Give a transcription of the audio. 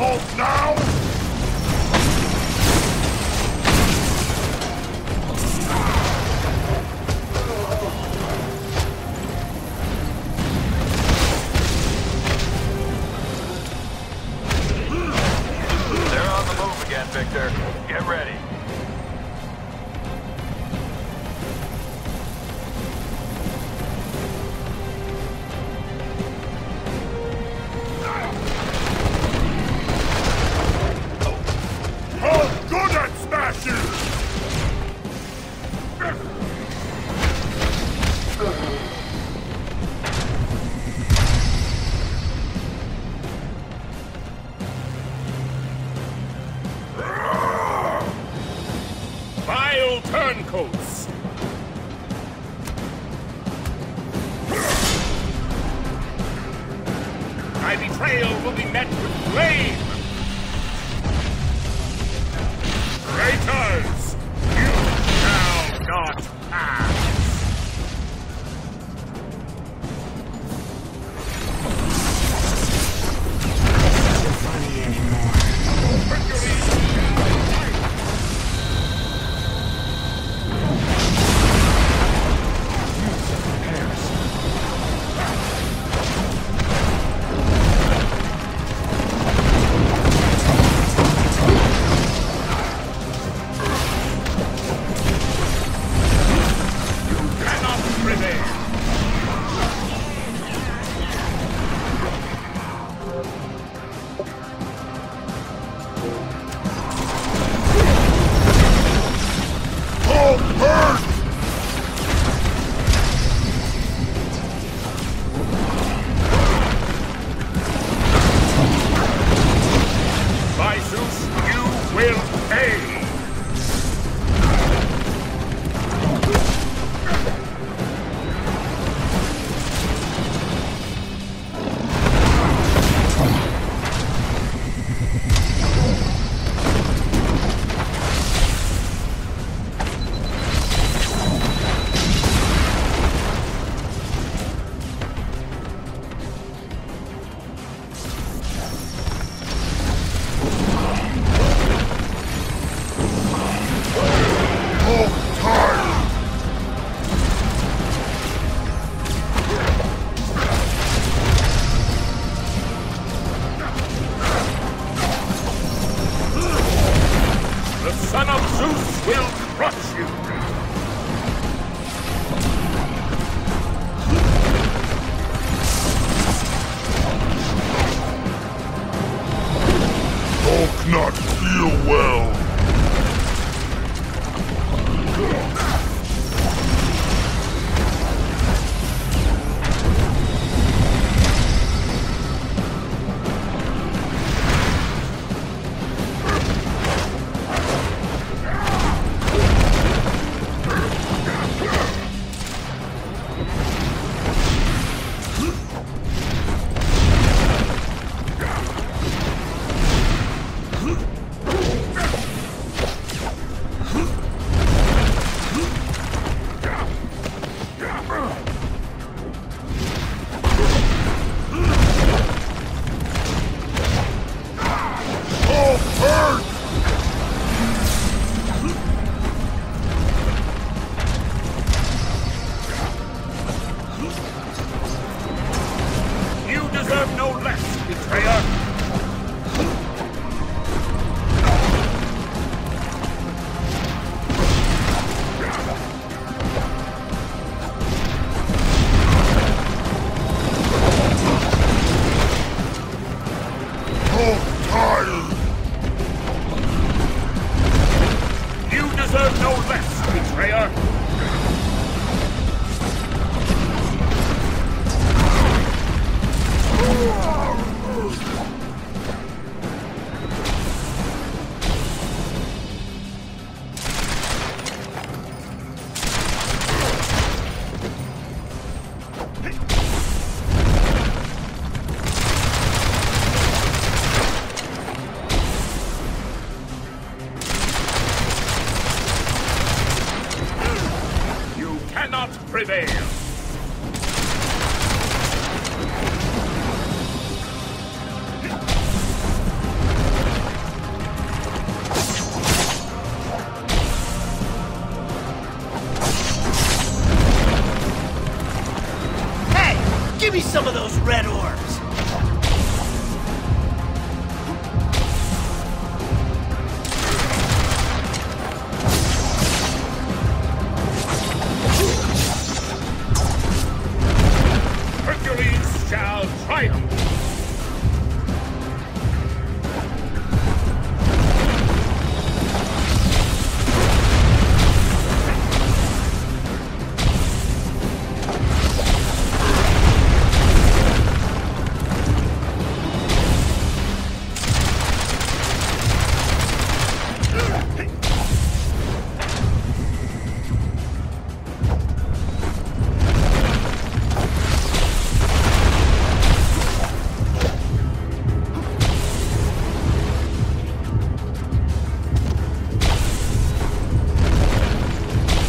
halt now? They're on the move again, Victor. Get ready. betrayal will be met with blame! Traitors! You shall not pass! Feel well. prevail. Hey, give me some of those red ores.